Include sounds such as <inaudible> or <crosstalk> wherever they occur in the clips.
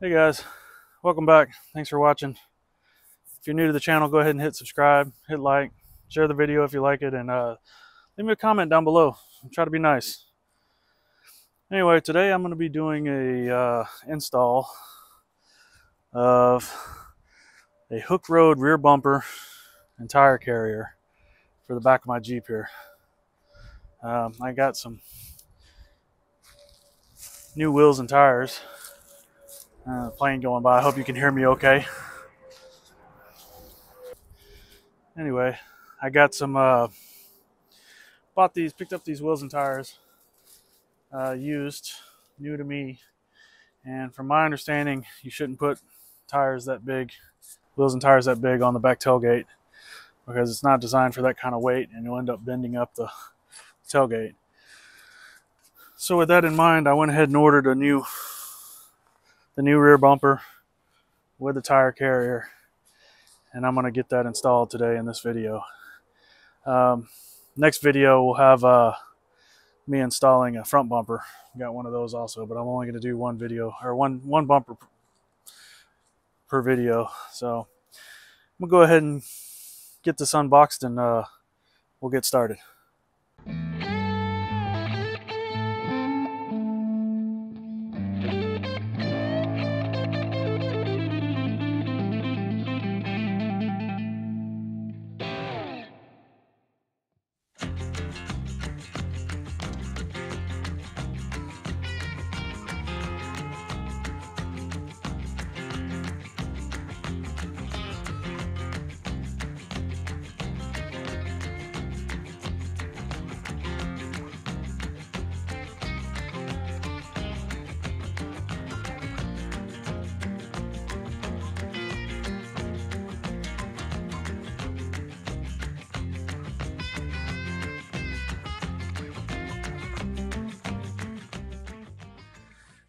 Hey guys, welcome back. Thanks for watching. If you're new to the channel, go ahead and hit subscribe, hit like, share the video if you like it, and uh, leave me a comment down below. Try to be nice. Anyway, today I'm going to be doing a uh, install of a Hooke Road rear bumper and tire carrier for the back of my Jeep here. Um, I got some new wheels and tires uh, plane going by. I hope you can hear me okay. Anyway, I got some, uh, bought these, picked up these wheels and tires, uh, used, new to me. And from my understanding, you shouldn't put tires that big, wheels and tires that big on the back tailgate because it's not designed for that kind of weight and you'll end up bending up the tailgate. So with that in mind, I went ahead and ordered a new the new rear bumper with the tire carrier and I'm going to get that installed today in this video. Um, next video we'll have uh, me installing a front bumper. Got one of those also, but I'm only going to do one video or one one bumper per video. So I'm to go ahead and get this unboxed and uh, we'll get started.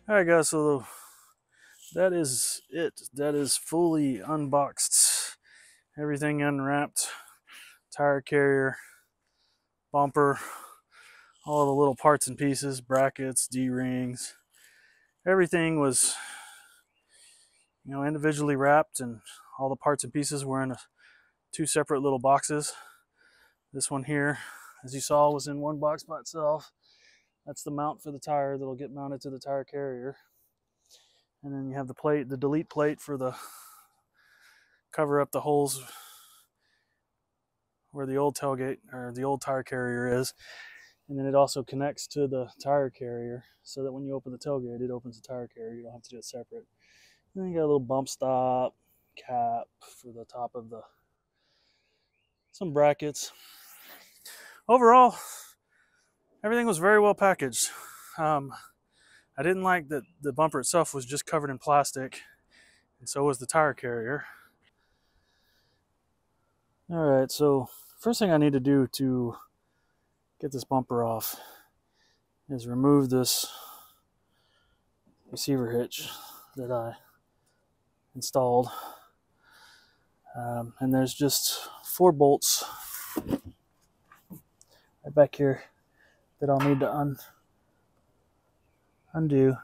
All right, guys, so that is it. That is fully unboxed. Everything unwrapped. Tire carrier, bumper, all the little parts and pieces, brackets, D-rings. Everything was, you know, individually wrapped and all the parts and pieces were in a, two separate little boxes. This one here, as you saw, was in one box by itself. That's the mount for the tire that'll get mounted to the tire carrier. And then you have the plate, the delete plate for the cover up the holes where the old tailgate or the old tire carrier is. And then it also connects to the tire carrier so that when you open the tailgate, it opens the tire carrier. You don't have to do it separate. And then you got a little bump stop cap for the top of the some brackets. Overall, everything was very well packaged. Um, I didn't like that the bumper itself was just covered in plastic, and so was the tire carrier. All right, so first thing I need to do to get this bumper off is remove this receiver hitch that I installed. Um, and there's just four bolts right back here that I'll need to un undo.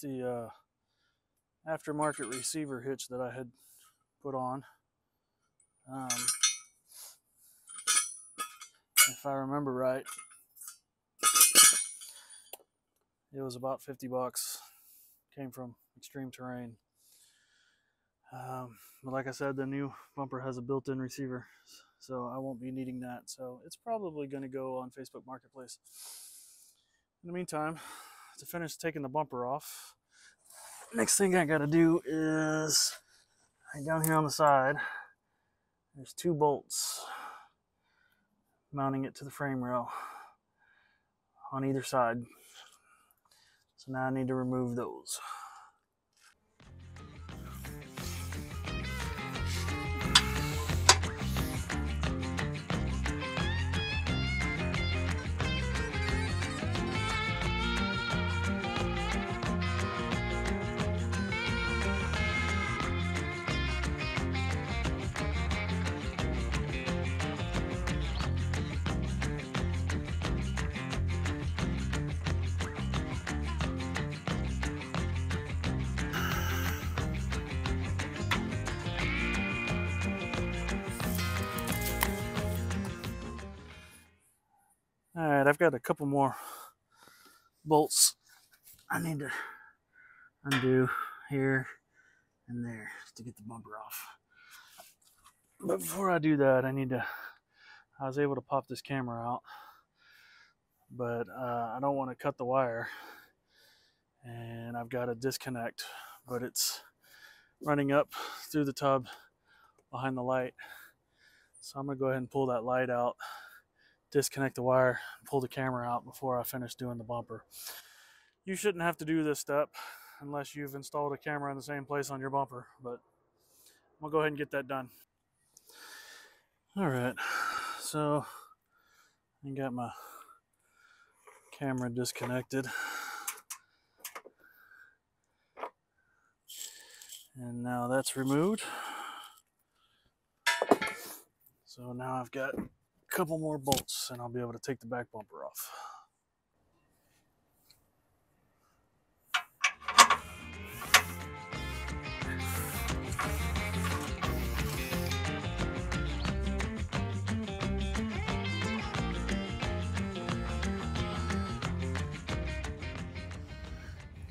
The uh, aftermarket receiver hitch that I had put on. Um, if I remember right, It was about 50 bucks. Came from Extreme Terrain. Um, but like I said, the new bumper has a built-in receiver, so I won't be needing that. So it's probably going to go on Facebook Marketplace. In the meantime, to finish taking the bumper off, next thing I got to do is right down here on the side. There's two bolts mounting it to the frame rail on either side. So now I need to remove those. All right, I've got a couple more bolts I need to undo here and there to get the bumper off. But before I do that, I need to, I was able to pop this camera out, but uh, I don't want to cut the wire and I've got a disconnect, but it's running up through the tub behind the light. So I'm gonna go ahead and pull that light out disconnect the wire, pull the camera out before I finish doing the bumper. You shouldn't have to do this step unless you've installed a camera in the same place on your bumper, but I'm gonna go ahead and get that done. All right, so I got my camera disconnected. And now that's removed. So now I've got couple more bolts and I'll be able to take the back bumper off.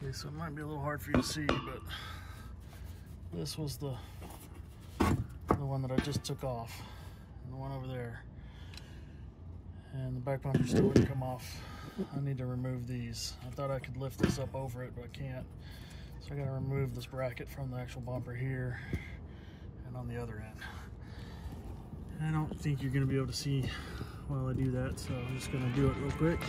Okay, so it might be a little hard for you to see, but this was the the one that I just took off, and the one over there and the back bumper still wouldn't come off. I need to remove these. I thought I could lift this up over it, but I can't. So I gotta remove this bracket from the actual bumper here and on the other end. I don't think you're gonna be able to see while I do that, so I'm just gonna do it real quick.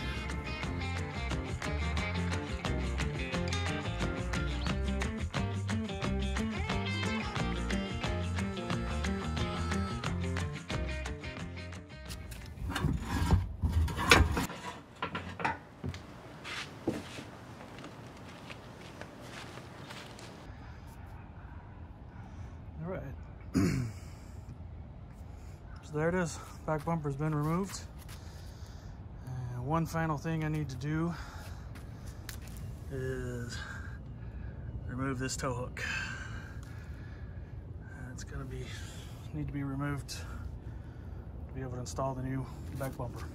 So there it is, back bumper's been removed. And one final thing I need to do is remove this tow hook. Uh, it's gonna be need to be removed to be able to install the new back bumper.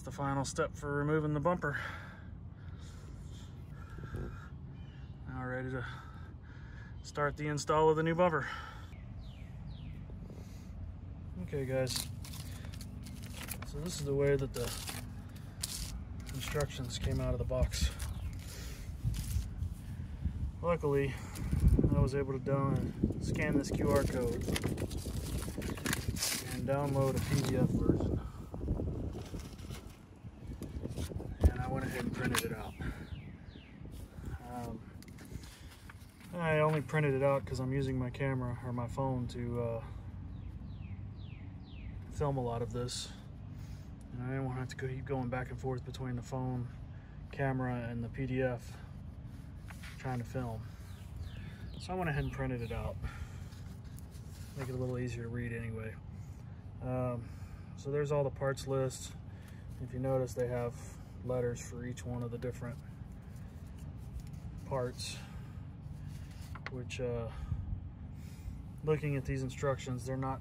The final step for removing the bumper. Now ready to start the install of the new bumper. Okay guys, so this is the way that the instructions came out of the box. Luckily, I was able to down, scan this QR code and download a PDF version. printed it out. Um, I only printed it out because I'm using my camera or my phone to uh, film a lot of this. And I didn't want to have to keep going back and forth between the phone, camera, and the PDF trying to film. So I went ahead and printed it out. Make it a little easier to read anyway. Um, so there's all the parts list. If you notice, they have letters for each one of the different parts, which uh, looking at these instructions, they're not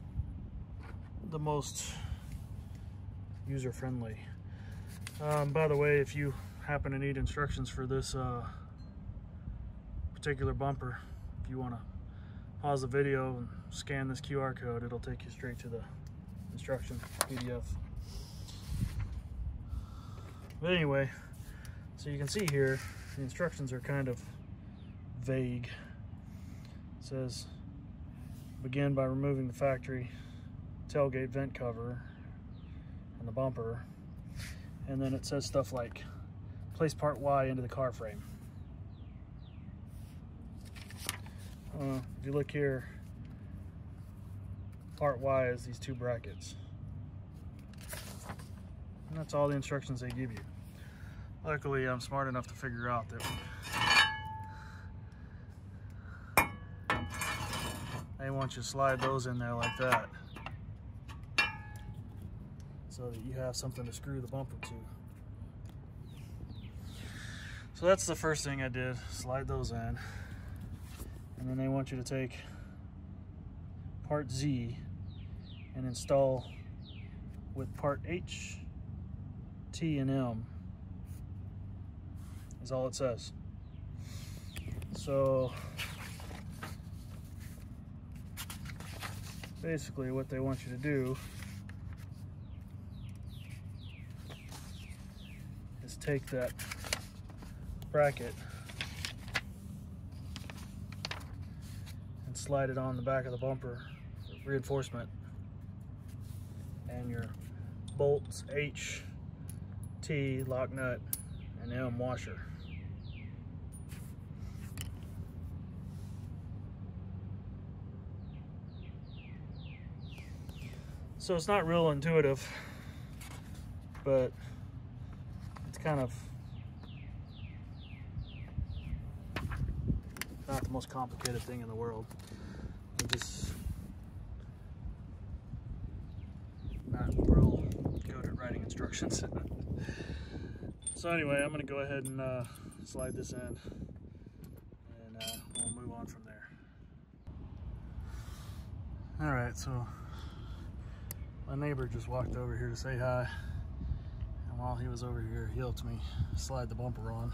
the most user-friendly. Um, by the way, if you happen to need instructions for this uh, particular bumper, if you want to pause the video and scan this QR code, it'll take you straight to the instruction PDF. But anyway, so you can see here, the instructions are kind of vague. Says, begin by removing the factory tailgate vent cover and the bumper. And then it says stuff like, place part Y into the car frame. Uh, if you look here, part Y is these two brackets. And that's all the instructions they give you. Luckily, I'm smart enough to figure out that want you slide those in there like that so that you have something to screw the bumper to. So that's the first thing I did, slide those in. And then they want you to take part Z and install with part H, T, and M is all it says. So basically what they want you to do is take that bracket and slide it on the back of the bumper reinforcement and your bolts H, T, lock nut, and M washer. So it's not real intuitive, but it's kind of not the most complicated thing in the world. Just not real good at writing instructions. <laughs> so anyway, I'm gonna go ahead and uh, slide this in and uh, we'll move on from there. All right, so my neighbor just walked over here to say hi. And while he was over here, he helped me slide the bumper on.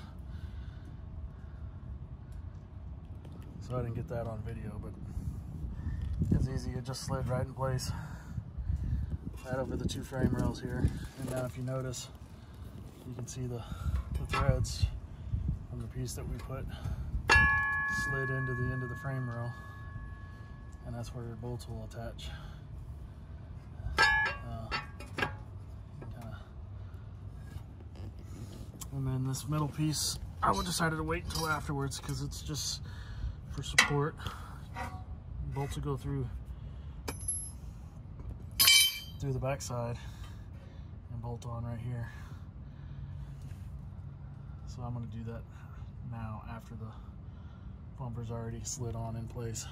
So I didn't get that on video, but it's easy. It just slid right in place. Right over the two frame rails here. And now if you notice, you can see the, the threads from the piece that we put slid into the end of the frame rail. And that's where your bolts will attach. Oh, and then this middle piece, I decided to wait until afterwards because it's just for support. Bolts will go through through the backside and bolt on right here. So I'm gonna do that now after the bumper's already slid on in place.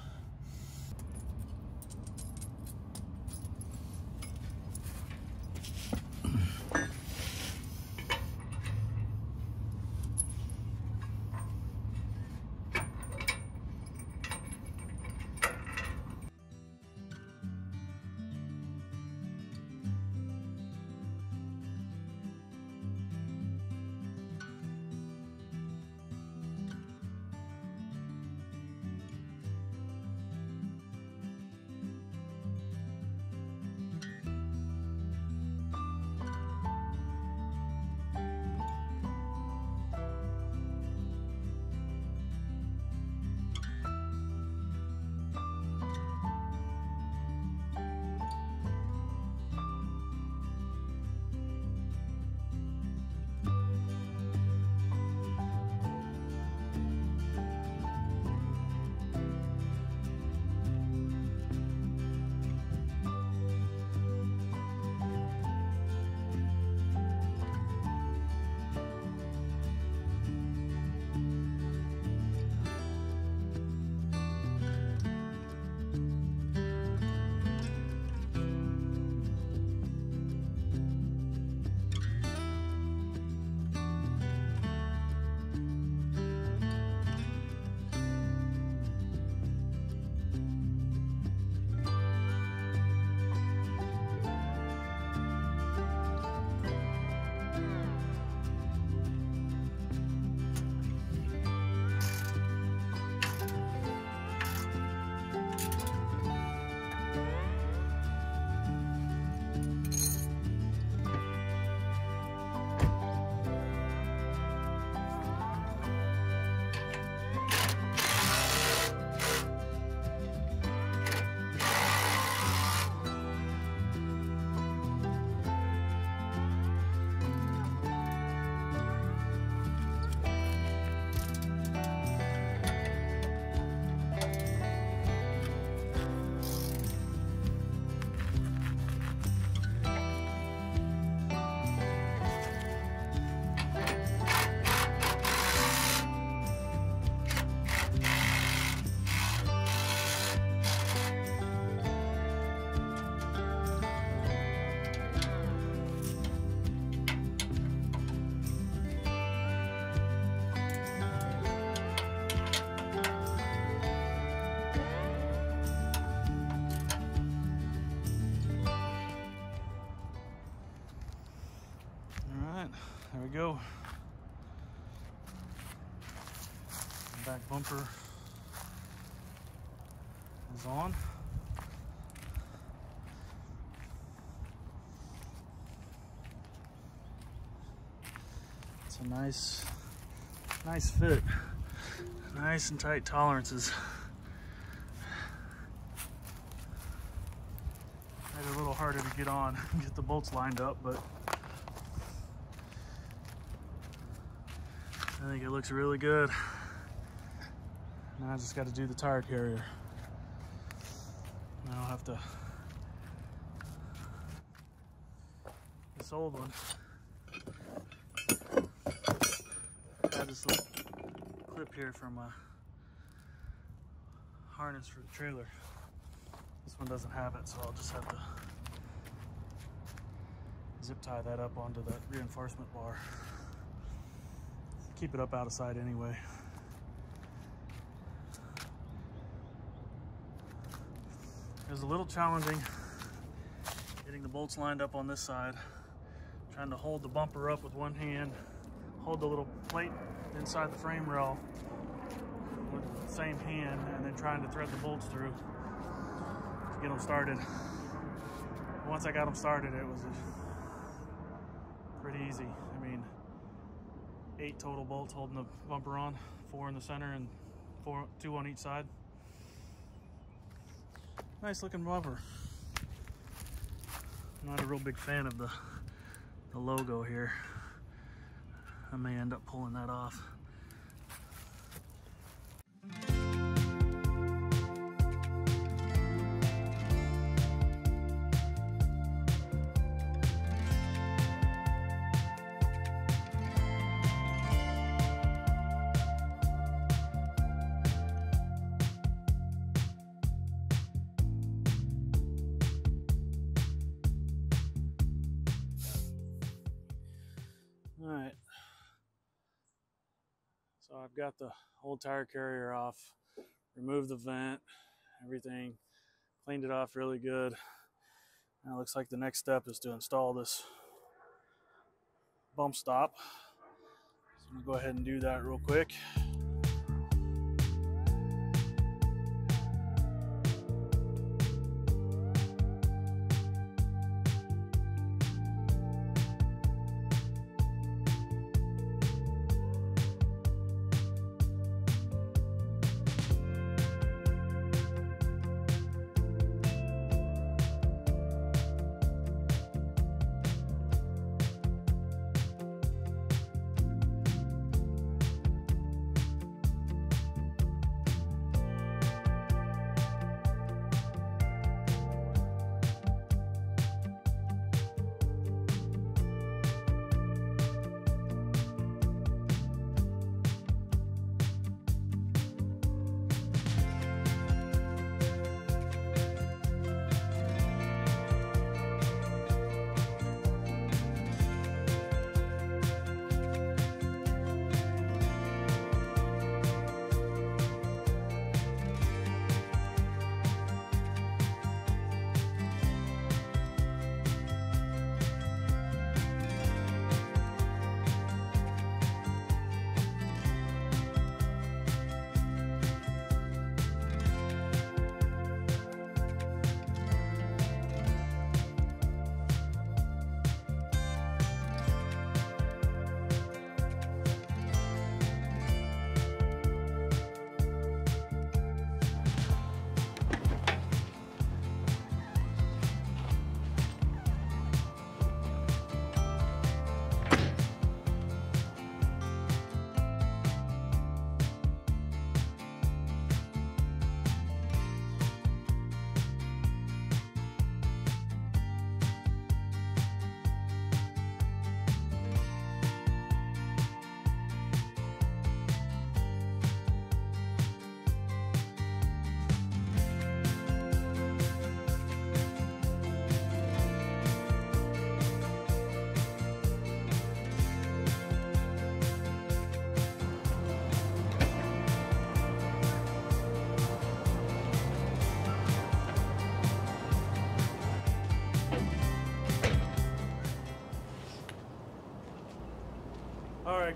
Go. Back bumper is on. It's a nice, nice fit. Nice and tight tolerances. Made it a little harder to get on, get the bolts lined up, but I think it looks really good. Now I just got to do the tire carrier. Now I'll have to, this old one, I have this little clip here from a harness for the trailer. This one doesn't have it, so I'll just have to zip tie that up onto that reinforcement bar. Keep it up out of sight anyway. It was a little challenging getting the bolts lined up on this side. Trying to hold the bumper up with one hand, hold the little plate inside the frame rail with the same hand, and then trying to thread the bolts through to get them started. Once I got them started, it was pretty easy. Eight total bolts holding the bumper on, four in the center and four, two on each side. Nice looking bumper. Not a real big fan of the, the logo here. I may end up pulling that off. All right. So I've got the old tire carrier off, removed the vent, everything, cleaned it off really good. Now it looks like the next step is to install this bump stop. So I'm gonna go ahead and do that real quick.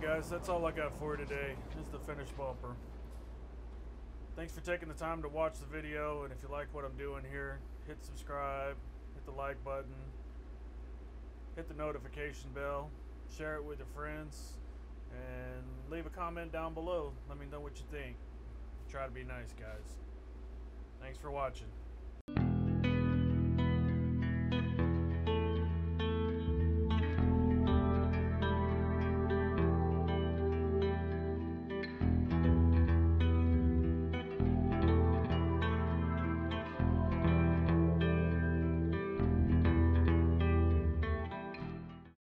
Guys, that's all I got for today. Is the finished bumper. Thanks for taking the time to watch the video, and if you like what I'm doing here, hit subscribe, hit the like button, hit the notification bell, share it with your friends, and leave a comment down below. Let me know what you think. Try to be nice, guys. Thanks for watching.